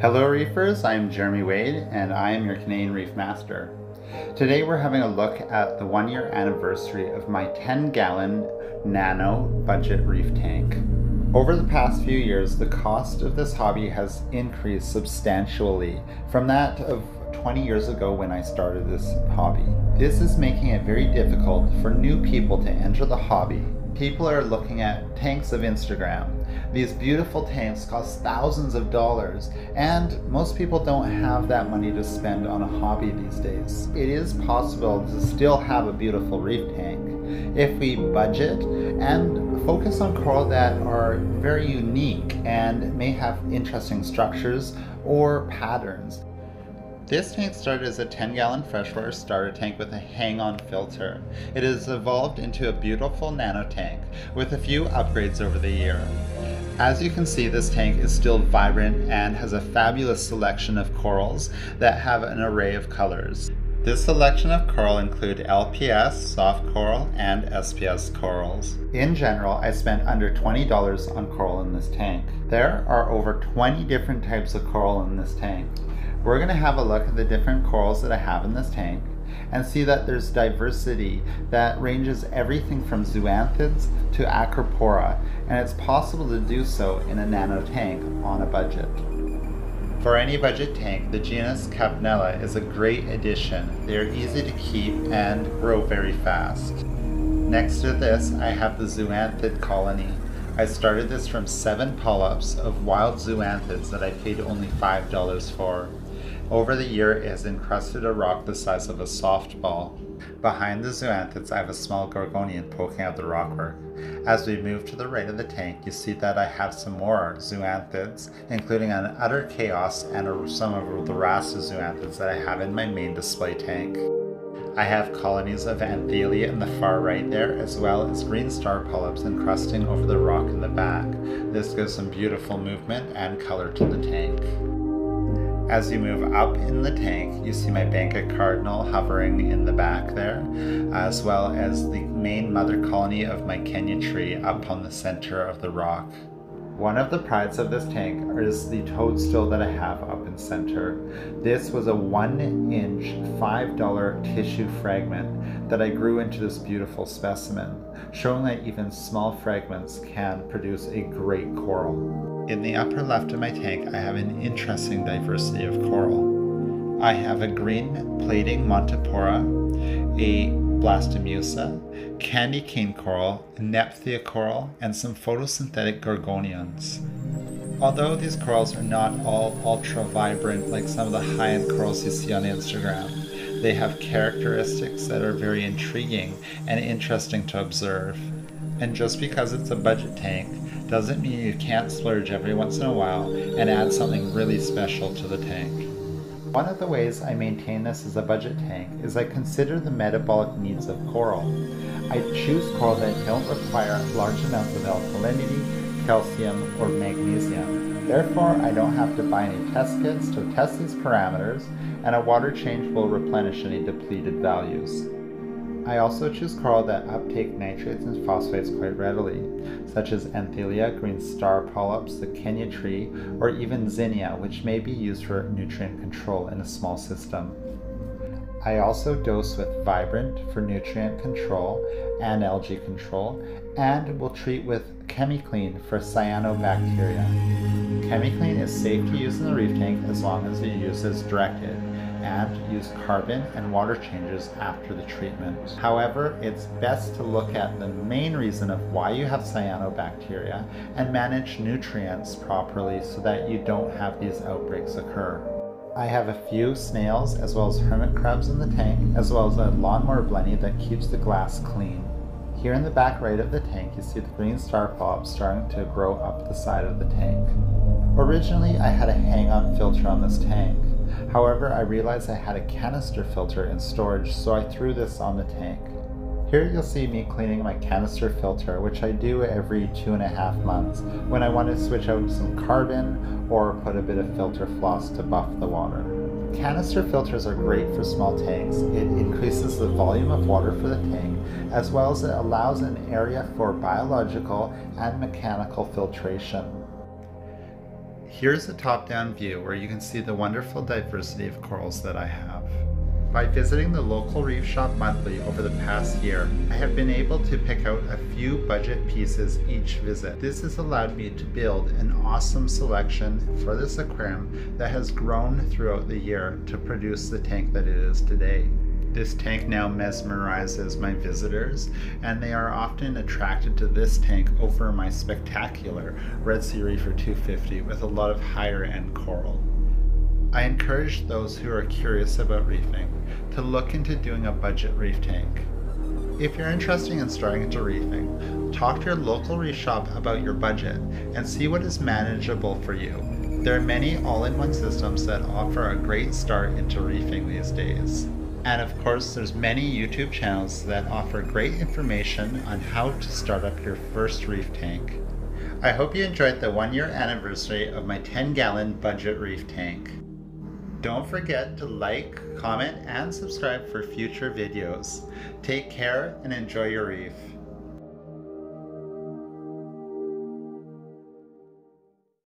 Hello Reefers, I'm Jeremy Wade and I am your Canadian Reef Master. Today we're having a look at the one year anniversary of my 10 gallon nano budget reef tank. Over the past few years, the cost of this hobby has increased substantially from that of 20 years ago when I started this hobby. This is making it very difficult for new people to enter the hobby. People are looking at tanks of Instagram. These beautiful tanks cost thousands of dollars, and most people don't have that money to spend on a hobby these days. It is possible to still have a beautiful reef tank if we budget and focus on coral that are very unique and may have interesting structures or patterns. This tank started as a 10 gallon freshwater starter tank with a hang-on filter. It has evolved into a beautiful nano tank with a few upgrades over the year. As you can see, this tank is still vibrant and has a fabulous selection of corals that have an array of colors. This selection of coral include LPS, soft coral, and SPS corals. In general, I spent under $20 on coral in this tank. There are over 20 different types of coral in this tank. We're going to have a look at the different corals that I have in this tank and see that there's diversity that ranges everything from zoanthids to acropora, and it's possible to do so in a nano tank on a budget. For any budget tank, the genus Capnella is a great addition. They are easy to keep and grow very fast. Next to this, I have the zoanthid colony. I started this from seven polyps of wild zoanthids that I paid only $5 for. Over the year, it has encrusted a rock the size of a softball. Behind the zoanthids, I have a small gorgonian poking out the rockwork. As we move to the right of the tank, you see that I have some more zoanthids, including an utter chaos and some of the rasta zoanthids that I have in my main display tank. I have colonies of Anthelia in the far right there, as well as green star polyps encrusting over the rock in the back. This gives some beautiful movement and color to the tank. As you move up in the tank, you see my Banggai cardinal hovering in the back there, as well as the main mother colony of my Kenya tree up on the center of the rock. One of the prides of this tank is the toadstool that I have up in center. This was a one inch, $5 tissue fragment that I grew into this beautiful specimen, showing that even small fragments can produce a great coral. In the upper left of my tank, I have an interesting diversity of coral. I have a green plating Montipora, a blastomussa, candy cane coral, Nephthya coral, and some photosynthetic gorgonians. Although these corals are not all ultra vibrant like some of the high-end corals you see on Instagram, they have characteristics that are very intriguing and interesting to observe. And just because it's a budget tank doesn't mean you can't splurge every once in a while and add something really special to the tank. One of the ways I maintain this as a budget tank is I consider the metabolic needs of coral. I choose coral that don't require large amounts of alkalinity, calcium, or magnesium. Therefore, I don't have to buy any test kits to test these parameters, and a water change will replenish any depleted values. I also choose coral that uptake nitrates and phosphates quite readily, such as Anthelia, green star polyps, the Kenya tree, or even Xenia, which may be used for nutrient control in a small system. I also dose with Vibrant for nutrient control and algae control, and will treat with ChemiClean for cyanobacteria. ChemiClean is safe to use in the reef tank as long as you use as directed and use carbon and water changes after the treatment. However, it's best to look at the main reason of why you have cyanobacteria and manage nutrients properly so that you don't have these outbreaks occur. I have a few snails as well as hermit crabs in the tank, as well as a lawnmower blenny that keeps the glass clean. Here in the back right of the tank, you see the green star polyps starting to grow up the side of the tank. Originally, I had a hang-on filter on this tank. However, I realized I had a canister filter in storage, so I threw this on the tank. Here you'll see me cleaning my canister filter, which I do every two and a half months when I want to switch out some carbon or put a bit of filter floss to buff the water. Canister filters are great for small tanks. It increases the volume of water for the tank, as well as it allows an area for biological and mechanical filtration. Here's a top-down view where you can see the wonderful diversity of corals that I have. By visiting the local reef shop monthly over the past year, I have been able to pick out a few budget pieces each visit. This has allowed me to build an awesome selection for this aquarium that has grown throughout the year to produce the tank that it is today. This tank now mesmerizes my visitors, and they are often attracted to this tank over my spectacular Red Sea Reefer 250 with a lot of higher end coral. I encourage those who are curious about reefing to look into doing a budget reef tank. If you're interested in starting into reefing, talk to your local reef shop about your budget and see what is manageable for you. There are many all-in-one systems that offer a great start into reefing these days. And of course, there's many YouTube channels that offer great information on how to start up your first reef tank. I hope you enjoyed the one year anniversary of my 10 gallon budget reef tank. Don't forget to like, comment, and subscribe for future videos. Take care and enjoy your reef.